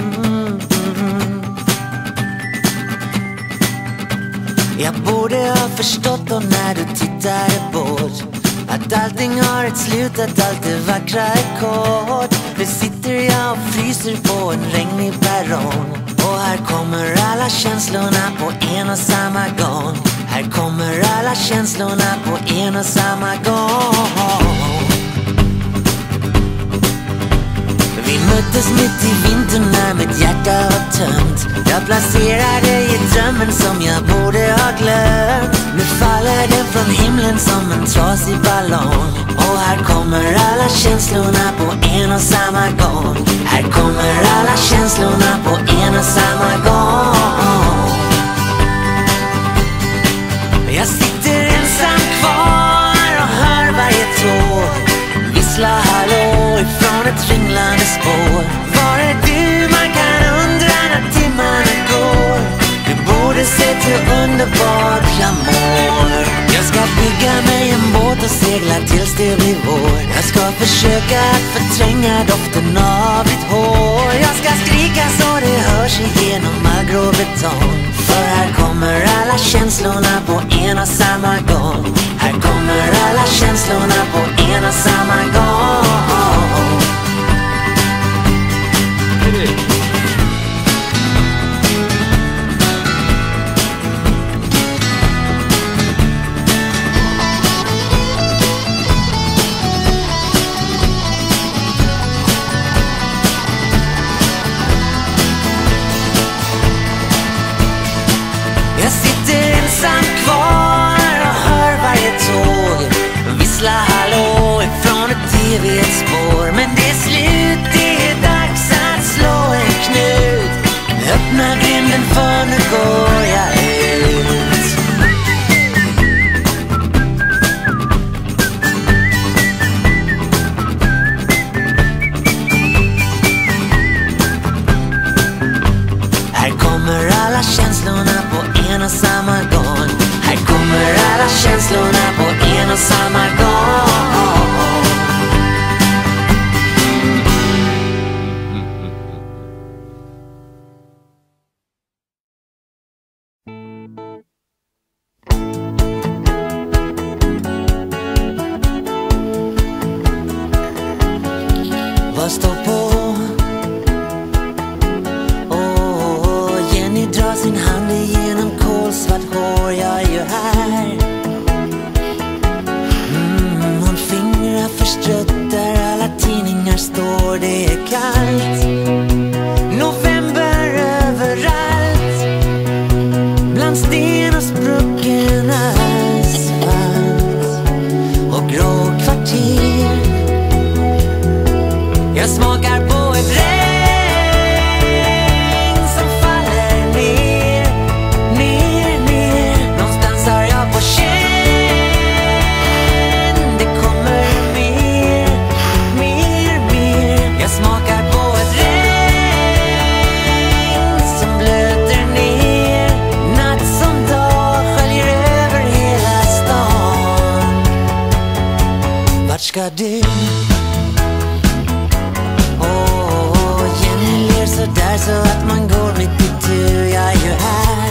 mm. Jag borde ha förstått då när du tittade bort Att allting har ett slut, att allt det vackra är kort. Nu sitter jag och fryser på en regnig perrong. Och här kommer alla känslorna på en och samma gång. Här kommer alla känslorna på en och samma gång. Vi möttes mitt i vintern när mitt hjärta var tömt. Jag placerade dig i drömmen som jag borde ha glömt. Nu faller den från himlen som en trasig ballong. Och här kommer alla känslorna på en och samma gång. Här kommer alla känslorna på en och samma gång. Försöka att förtränga doften av ditt hår. Jag ska skrika så det hörs igenom all grå betong För här kommer alla känslorna på en och samma gång. Här kommer alla känslorna på en och samma gång. Evigt spår. Men det är slut, det är dags att slå en knut. Öppna grinden för nu går jag ut. Här kommer alla känslorna på en och samma gång. Här kommer alla känslorna på en och samma gång. Tidningar står Det är kallt Qka di O, oh, jeni lirë së dajë së atë më ngurë me ti ty Ja ju hajë